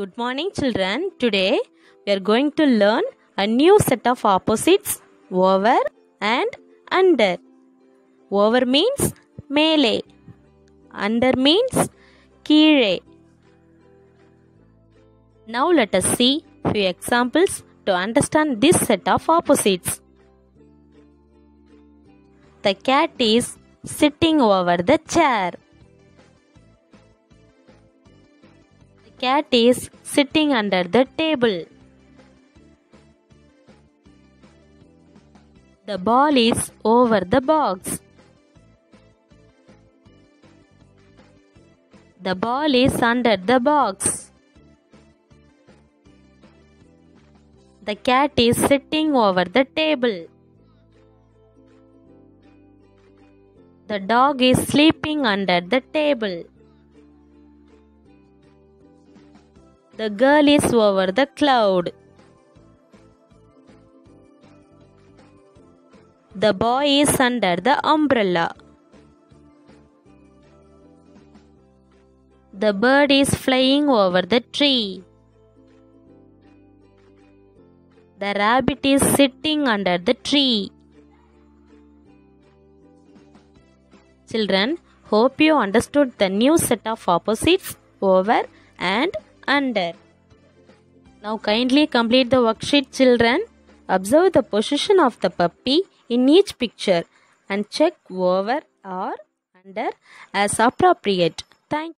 Good morning, children. Today we are going to learn a new set of opposites over and under. Over means மேலே under means கீழே Now let us see few examples to understand this set of opposites. The cat is sitting over the chair. Cat is sitting under the table. The ball is over the box. The ball is under the box. The cat is sitting over the table. The dog is sleeping under the table. The girl is over the cloud. The boy is under the umbrella. The bird is flying over the tree. The rabbit is sitting under the tree. Children, hope you understood the new set of opposites over and under. Now kindly complete the worksheet children. Observe the position of the puppy in each picture and check over or under as appropriate. Thank